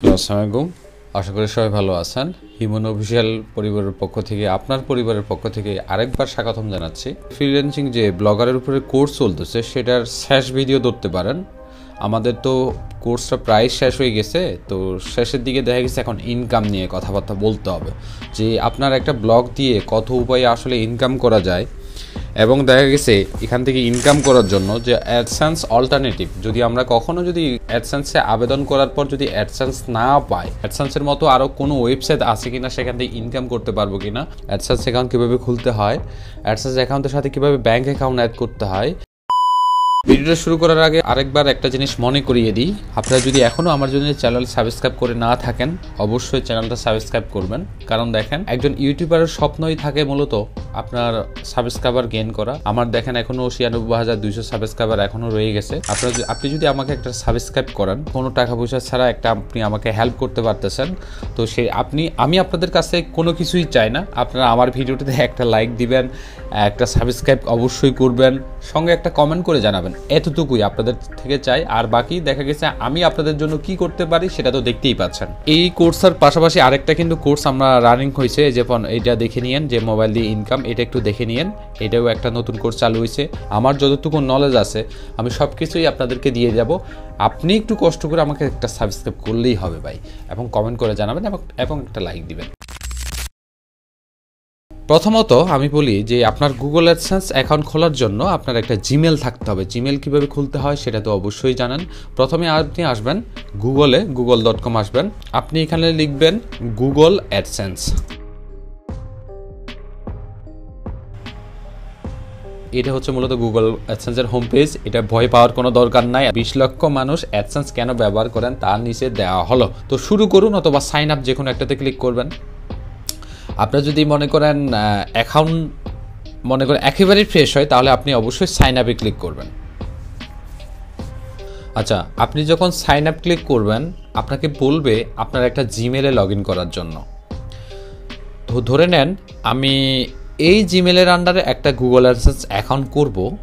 আসসালামাইকুম আশা করি সবাই ভালো আছেন। হিমন অফিসিয়াল পরিবারের পক্ষ থেকে, আপনার পরিবারের পক্ষ থেকে আরেকবার স্বাগতম জানাচ্ছি। ফ্রিল্যান্সিং যে ব্লগারের উপরে কোর্স চলতেছে, সেটার শেষ ভিডিও ধরতে পারেন। আমাদের তো কোর্সটা প্রায় শেষ হয়ে গেছে, তো শেষের দিকে দেখা গেছে এখন ইনকাম নিয়ে কথাবার্তা বলতে হবে। যে আপনার একটা ব্লগ দিয়ে কত উপায়ে আসলে ইনকাম করা যায় এবং দেখা গেছে এখান থেকে ইনকাম করার জন্য যে অ্যাডসেন্স অল্টারনেটিভ যদি আমরা কখনো যদি অ্যাডসেন্সে আবেদন করার পর যদি অ্যাডসেন্স না পাই অ্যাডসেন্সের মতো আরও কোনো ওয়েবসাইট আছে কিনা সেখান থেকে ইনকাম করতে পারব কিনা? অ্যাডসেন্স অ্যাকাউন্ট কীভাবে খুলতে হয়? অ্যাডসেন্স অ্যাকাউন্টের সাথে কীভাবে ব্যাঙ্ক অ্যাকাউন্ট অ্যাড করতে হয়? ভিডিওটা শুরু করার আগে আরেকবার একটা জিনিস মনে করিয়ে দিই। আপনারা যদি এখনও আমার জন্য চ্যানেল সাবস্ক্রাইব করে না থাকেন, অবশ্যই চ্যানেলটা সাবস্ক্রাইব করবেন। কারণ দেখেন, একজন ইউটিউবারের স্বপ্নই থাকে মূলত আপনার সাবস্ক্রাইবার গেইন করা। আমার দেখেন এখনও ছিয়ানব্বই হাজার দুইশো সাবস্ক্রাইবার এখনও রয়ে গেছে। আপনার আপনি যদি আমাকে একটা সাবস্ক্রাইব করেন, কোনো টাকা পয়সা ছাড়া একটা আপনি আমাকে হেল্প করতে পারতেছেন, তো সেই আপনি আমি আপনাদের কাছে কোনো কিছুই চাই না। আপনারা আমার ভিডিওটিতে একটা লাইক দিবেন, একটা সাবস্ক্রাইব অবশ্যই করবেন। সঙ্গে একটা কমেন্ট করে জানাবেন। এতটুকুই আপনাদের থেকে চাই। আর বাকি দেখা গেছে আমি আপনাদের জন্য কি করতে পারি সেটা তো দেখতেই পাচ্ছেন। এই কোর্সের পাশাপাশি আরেকটা কিন্তু কোর্স আমরা রানিং হয়েছে যেমন এটা দেখে নিয়েন, যে মোবাইল দিয়ে ইনকাম এটা একটু দেখে নিয়েন। এটাও একটা নতুন কোর্স চালু হয়েছে। আমার যতটুকু নলেজ আছে, আমি সব কিছুই আপনাদেরকে দিয়ে যাব। আপনি একটু কষ্ট করে আমাকে একটা সাবস্ক্রাইব করলেই হবে ভাই, এবং কমেন্ট করে জানাবেন এবং একটা লাইক দিবেন। প্রথমত আমি বলি যে আপনার গুগল অ্যাডসেন্স অ্যাকাউন্ট খোলার জন্য আপনার একটা জিমেল থাকতে হবে। জিমেল কীভাবে খুলতে হয় সেটা তো অবশ্যই জানেন। প্রথমে আপনি আসবেন গুগলে গুগল ডট কম আসবেন। আপনি এখানে লিখবেন গুগল অ্যাডসেন্স এটা হচ্ছে মূলত গুগল অ্যাডসেন্সের হোম পেজ এটা ভয় পাওয়ার কোনো দরকার নাই। বিশ লক্ষ মানুষ অ্যাডসেন্স কেন ব্যবহার করেন তার নিচে দেওয়া হলো। তো শুরু করুন অথবা সাইন আপ যে কোনো একটাতে ক্লিক করবেন। আপনার যদি মনে করেন অ্যাকাউন্ট মনে করেন একেবারেই ফ্রেশ হয়, তাহলে আপনি অবশ্যই সাইন আপে ক্লিক করবেন। আচ্ছা আপনি যখন সাইন আপ ক্লিক করবেন, আপনাকে বলবে আপনার একটা জিমেলে লগ করার জন্য। তো ধরে নেন, আমি এই জিমেলের আন্ডারে একটা গুগল অ্যাডসেন্স অ্যাকাউন্ট করব।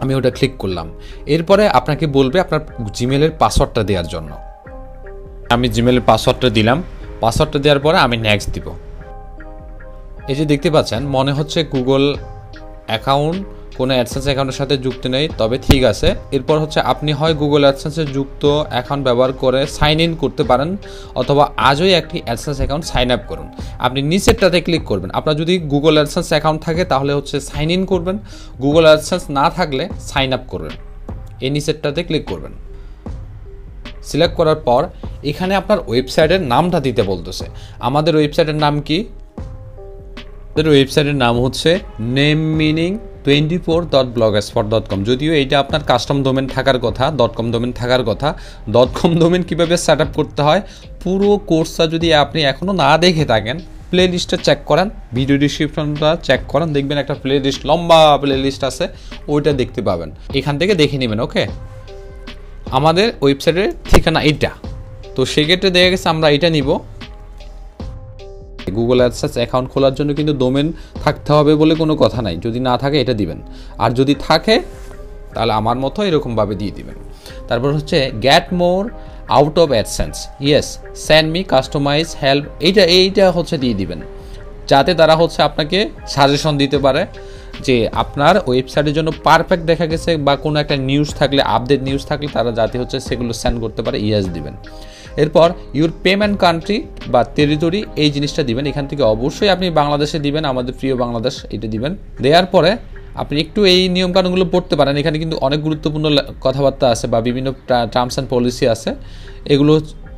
আমি ওটা ক্লিক করলাম। এরপরে আপনাকে বলবে আপনার জিমেলের পাসওয়ার্ডটা দেওয়ার জন্য। আমি জিমেলের পাসওয়ার্ডটা দিলাম। পাসওয়ার্ডটা দেওয়ার পরে আমি নেক্সট দিব। এই যে দেখতে পাচ্ছেন, মনে হচ্ছে গুগল অ্যাকাউন্ট কোনো অ্যাডসেন্স অ্যাকাউন্টের সাথে যুক্ত নেই, তবে ঠিক আছে। এরপর হচ্ছে আপনি হয় গুগল অ্যাডসেন্সে যুক্ত অ্যাকাউন্ট ব্যবহার করে সাইন ইন করতে পারেন, অথবা আজই একটি অ্যাডসেন্স অ্যাকাউন্ট সাইন আপ করুন। আপনি নিচেরটাতে ক্লিক করবেন। আপনার যদি গুগল অ্যাডসেন্স অ্যাকাউন্ট থাকে, তাহলে হচ্ছে সাইন ইন করবেন। গুগল অ্যাডসেন্স না থাকলে সাইন আপ করবেন। এই নিচেরটাতে ক্লিক করবেন। সিলেক্ট করার পর এখানে আপনার ওয়েবসাইটের নামটা দিতে বলতেছে। আমাদের ওয়েবসাইটের নাম কি? ওয়েবসাইটের নাম হচ্ছে name meaning twenty four dot Blogspot dot com যদিও এইটা আপনার কাস্টম ডোমেন থাকার কথা ডট কম ডোমেন থাকার কথা ডট কম ডোমেন কীভাবে সেট আপ করতে হয়, পুরো কোর্সটা যদি আপনি এখনও না দেখে থাকেন প্লে লিস্টটা চেক করেন ভিডিও ডিসক্রিপশনটা চেক করেন, দেখবেন একটা প্লে লিস্ট লম্বা প্লে লিস্ট আছে, ওইটা দেখতে পাবেন। এখান থেকে দেখে নেবেন ওকে আমাদের ওয়েবসাইটের ঠিকানা এইটা। তো সেক্ষেত্রে দেখা গেছে আমরা এটা নিব। গুগল অ্যাডসেন্স অ্যাকাউন্ট খোলার জন্য কিন্তু ডোমেন থাকতে হবে বলে কোনো কথা নাই। যদি না থাকে এটা দিবেন। আর যদি থাকে, তাহলে আমার মতো এরকমভাবে দিয়ে দিবেন। তারপর হচ্ছে get more out of AdSense yes send me customize help এইটা এইটা হচ্ছে দিয়ে দিবেন। যাতে তারা হচ্ছে আপনাকে সাজেশন দিতে পারে। যে আপনার ওয়েবসাইটের জন্য পারফেক্ট দেখা গেছে বা কোনো একটা নিউজ থাকলে আপডেট নিউজ থাকলে তারা যাতে হচ্ছে সেগুলো সেন্ড করতে পারে ইয়াস দিবেন। এরপর ইউর পেমেন্ট কান্ট্রি বা টেরিটরি এই জিনিসটা দিবেন। এখান থেকে অবশ্যই আপনি বাংলাদেশে দিবেন, আমাদের প্রিয় বাংলাদেশ এটা দিবেন। দেওয়ার পরে আপনি একটু এই নিয়মকানুনগুলো পড়তে পারেন। এখানে কিন্তু অনেক গুরুত্বপূর্ণ কথাবার্তা আছে বা বিভিন্ন টার্মস অ্যান্ড পলিসি আছে। এগুলো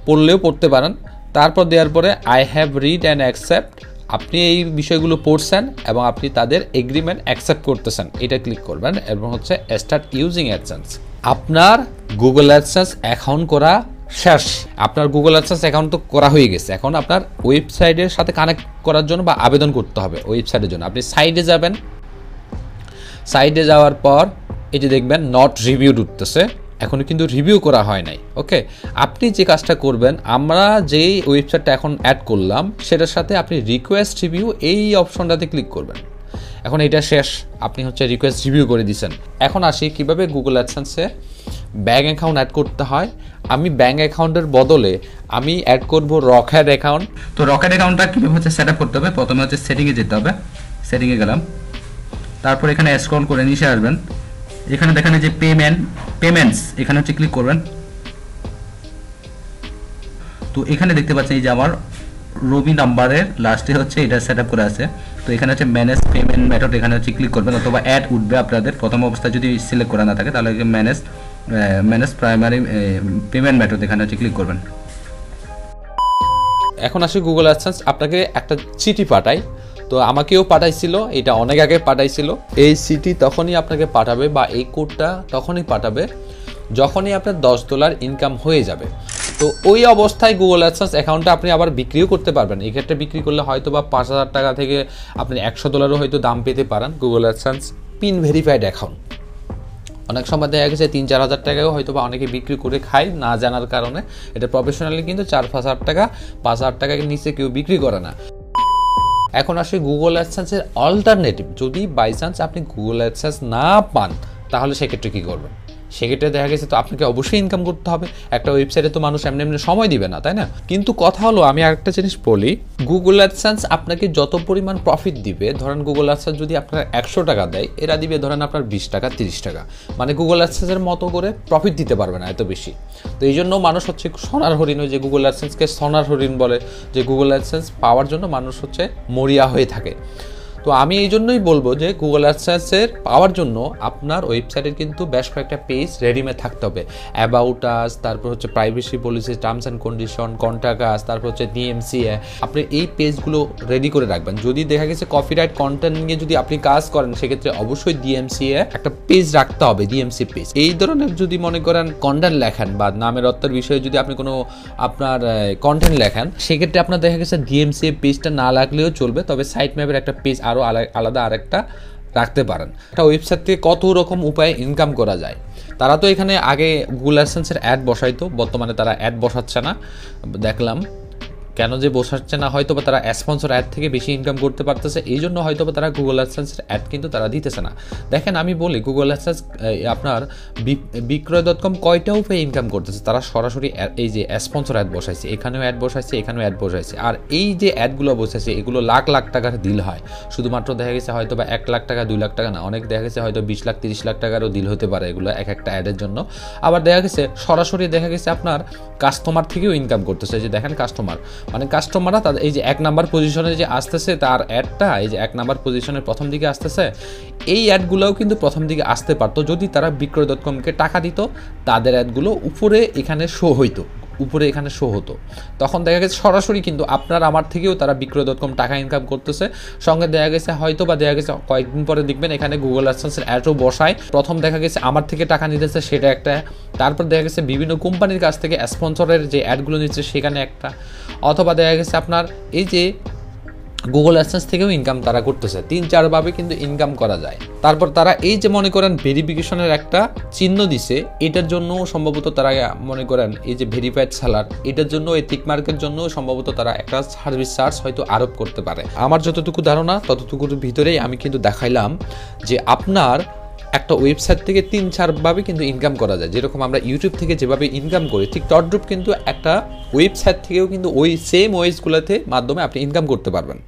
পড়লেও পড়তে পারেন। তারপর দেওয়ার পরে I have read and accept আপনি এই বিষয়গুলো পড়ছেন এবং আপনি তাদের এগ্রিমেন্ট অ্যাকসেপ্ট করতেছেন, এটা ক্লিক করবেন এবং হচ্ছে স্টার্ট ইউজিং অ্যাডসেন্স আপনার গুগল অ্যাডসেন্স অ্যাকাউন্ট করা শেষ। আপনার গুগল অ্যাডসেন্স অ্যাকাউন্ট তো করা হয়ে গেছে। এখন আপনার ওয়েবসাইটের সাথে কানেক্ট করার জন্য বা আবেদন করতে হবে ওয়েবসাইটের জন্য। আপনি সাইডে যাবেন। সাইডে যাওয়ার পর যে দেখবেন নট রিভিউ উঠতেছে। এখনও কিন্তু রিভিউ করা হয় নাই ওকে আপনি যে কাজটা করবেন, আমরা যেই ওয়েবসাইটটা এখন অ্যাড করলাম, সেটার সাথে আপনি রিকোয়েস্ট রিভিউ এই অপশনটাতে ক্লিক করবেন। এখন এটা শেষ, আপনি হচ্ছে রিকোয়েস্ট রিভিউ করে দিচ্ছেন এখন আসি কীভাবে গুগল অ্যাডসেন্সে ব্যাঙ্ক অ্যাকাউন্ট অ্যাড করতে হয়। আমি ব্যাঙ্ক অ্যাকাউন্টের বদলে আমি অ্যাড করব রকেট অ্যাকাউন্ট তো রকেট অ্যাকাউন্টটা কীভাবে হচ্ছে সেট আপ করতে হবে? প্রথমে হচ্ছে সেটিংয়ে যেতে হবে। সেটিংয়ে গেলাম। তারপর এখানে স্ক্রল করে নিচে আসবেন। এখানে দেখেন যে পেমেন্ট পেমেন্টস এখানে হচ্ছে ক্লিক করবেন। তো এখানে দেখতে পাচ্ছেন এই যে আমার রবি নাম্বারের লাস্টে হচ্ছে এটা সেট করে আছে। তো এখানে হচ্ছে ম্যানেজ পেমেন্ট মেথড এখানে হচ্ছে ক্লিক করবেন অথবা অ্যাড উঠবে আপনাদের। প্রথম অবস্থায় যদি সিলেক্ট করা না থাকে তাহলে manage manage primary payment method এখানে হচ্ছে ক্লিক করবেন। এখন আসি গুগল অ্যাডসেন্স আপনাকে একটা চিঠি পাঠাই। তো আমাকেও পাঠাইছিল, এটা অনেক আগে পাঠাইছিল। এই সিটি তখনই আপনাকে পাঠাবে বা এই কোডটা তখনই পাঠাবে যখনই আপনার দশ ডলার ইনকাম হয়ে যাবে। তো ওই অবস্থায় গুগল অ্যাডসেন্স অ্যাকাউন্টটা আপনি আবার বিক্রিও করতে পারবেন। এই ক্ষেত্রে বিক্রি করলে হয়তো বা পাঁচ হাজার টাকা থেকে আপনি একশো ডলারও হয়তো দাম পেতে পারেন Google AdSense PIN verified account অনেক সময় দেখা গেছে তিন চার হাজার টাকাও হয়তো বা অনেকে বিক্রি করে খায় না জানার কারণে। এটা প্রফেশনালি কিন্তু চার পাঁচ হাজার টাকা, পাঁচ হাজার টাকার নিচে কেউ বিক্রি করে না। এখন আসি গুগল অ্যাডসেন্সের অল্টারনেটিভ যদি বাই চান্স আপনি গুগল অ্যাডসেন্স না পান, তাহলে সেক্ষেত্রে কী করবেন? সেক্ষেত্রে দেখা গেছে তো আপনাকে অবশ্যই ইনকাম করতে হবে। একটা ওয়েবসাইটে তো মানুষ এমনি এমনি সময় দিবে না, তাই না? কিন্তু কথা হলো, আমি আরেকটা জিনিস বলি গুগল অ্যাডসেন্স আপনাকে যত পরিমাণ প্রফিট দিবে, ধরেন গুগল অ্যাডসেন্স যদি আপনার একশো টাকা দেয়, এরা দিবে ধরেন আপনার বিশ টাকা, তিরিশ টাকা। মানে গুগল অ্যাডসেন্সের মতো করে প্রফিট দিতে পারবে না এত বেশি। তো এই জন্য মানুষ হচ্ছে সোনার হরিণ ওই যে গুগল অ্যাডসেন্সকে সোনার হরিণ বলে, যে গুগল অ্যাডসেন্স পাওয়ার জন্য মানুষ হচ্ছে মরিয়া হয়ে থাকে। তো আমি এই জন্যই বলব যে গুগল অ্যাডসেন্সের পাওয়ার জন্য আপনার ওয়েবসাইটের কিন্তু বেশ কয়েকটা পেজ রেডিমেড থাকতে হবে। অ্যাবাউট আস তারপর হচ্ছে privacy policy terms and condition contact us তারপর হচ্ছে ডিএমসিএ আপনি এই পেজগুলো রেডি করে রাখবেন। যদি দেখা গেছে কপিরাইট কন্টেন্ট নিয়ে যদি আপনি কাজ করেন, সেক্ষেত্রে অবশ্যই ডিএমসিএ একটা পেজ রাখতে হবে ডিএমসি পেজ এই ধরনের যদি মনে করেন কন্টেন্ট লেখেন বা নামের অর্থের বিষয়ে যদি আপনি কোনো আপনার কন্টেন্ট লেখেন, সেক্ষেত্রে আপনার দেখা গেছে ডিএমসিএ পেজটা না লাগলেও চলবে, তবে সাইট ম্যাপের একটা পেজ আরও আলাদা আরেকটা রাখতে পারেন। একটা ওয়েবসাইট থেকে কত রকম উপায়ে ইনকাম করা যায়? তারা তো এখানে আগে গুগল অ্যাডসেন্সের অ্যাড বসাইতো, বর্তমানে তারা অ্যাড বসাচ্ছে না। দেখলাম। কেন যে বসাচ্ছে না হয়তো বা তারা স্পন্সর অ্যাড থেকে বেশি ইনকাম করতে পারতেছে, এই জন্য হয়তো বা তারা গুগল অ্যাডসেন্সের অ্যাড কিন্তু তারা দিতেছে না। দেখেন, আমি বলি গুগল অ্যাডসেন্স আপনার বিক্রয় ডট কম কয়টা উপায়ে ইনকাম করতেছে? তারা সরাসরি এই যে স্পন্সর অ্যাড বসাইছে, এখানেও অ্যাড বসাইছে, এখানেও অ্যাড বসাইছে। আর এই যে অ্যাডগুলো বসাইছে, এগুলো লাখ লাখ টাকার দিল হয়। শুধুমাত্র দেখা গেছে হয়তো বা এক লাখ টাকা, দুই লাখ টাকা না, অনেক দেখা গেছে হয়তো বিশ লাখ, তিরিশ লাখ টাকারও দিল হতে পারে এগুলো এক একটা অ্যাডের জন্য। আবার দেখা গেছে, সরাসরি দেখা গেছে আপনার কাস্টমার থেকেও ইনকাম করতেছে। যে দেখেন কাস্টমার মানে কাস্টমাররা তাদের এই যে এক নাম্বার পজিশনে যে আসতেছে, তার অ্যাডটা এই যে এক নাম্বার পজিশনের প্রথম দিকে আসতেছে, এই অ্যাডগুলোও কিন্তু প্রথম দিকে আসতে পারতো যদি তারা বিক্রয় ডট কমকে টাকা দিত, তাদের অ্যাডগুলো উপরে এখানে শো হইতো। উপরে এখানে শো হতো। তখন দেখা গেছে সরাসরি কিন্তু আপনার আমার থেকেও তারা বিক্রয় ডট কম টাকা ইনকাম করতেছে। সঙ্গে দেখা গেছে হয়তো বা দেখা গেছে কয়েকদিন পরে দেখবেন এখানে গুগল অ্যাডসেন্সের অ্যাডও বসায়। প্রথম দেখা গেছে আমার থেকে টাকা নিতেছে সেটা একটা। তারপর দেখা গেছে বিভিন্ন কোম্পানির কাছ থেকে স্পন্সরের যে অ্যাডগুলো নিচ্ছে সেখানে একটা। অথবা দেখা গেছে আপনার এই যে গুগল অ্যাডসেন্স থেকেও ইনকাম তারা করতেছে। তিন চারভাবে কিন্তু ইনকাম করা যায়। তারপর তারা এই যে মনে করেন ভেরিফিকেশনের একটা চিহ্ন দিছে, এটার জন্য সম্ভবত তারা মনে করেন এই যে ভেরিফাইড সেলার এটার জন্য এই টিকমার্কের জন্য সম্ভবত তারা একটা সার্ভিস চার্জ হয়তো আরোপ করতে পারে। আমার যতটুকু ধারণা, ততটুকুর ভিতরেই আমি কিন্তু দেখাইলাম যে আপনার একটা ওয়েবসাইট থেকে তিন চারভাবে কিন্তু ইনকাম করা যায়। যেরকম আমরা ইউটিউব থেকে যেভাবে ইনকাম করি, ঠিক টড্রুপ কিন্তু একটা ওয়েবসাইট থেকেও কিন্তু ওই সেম ওয়েজগুলোতে মাধ্যমে আপনি ইনকাম করতে পারবেন।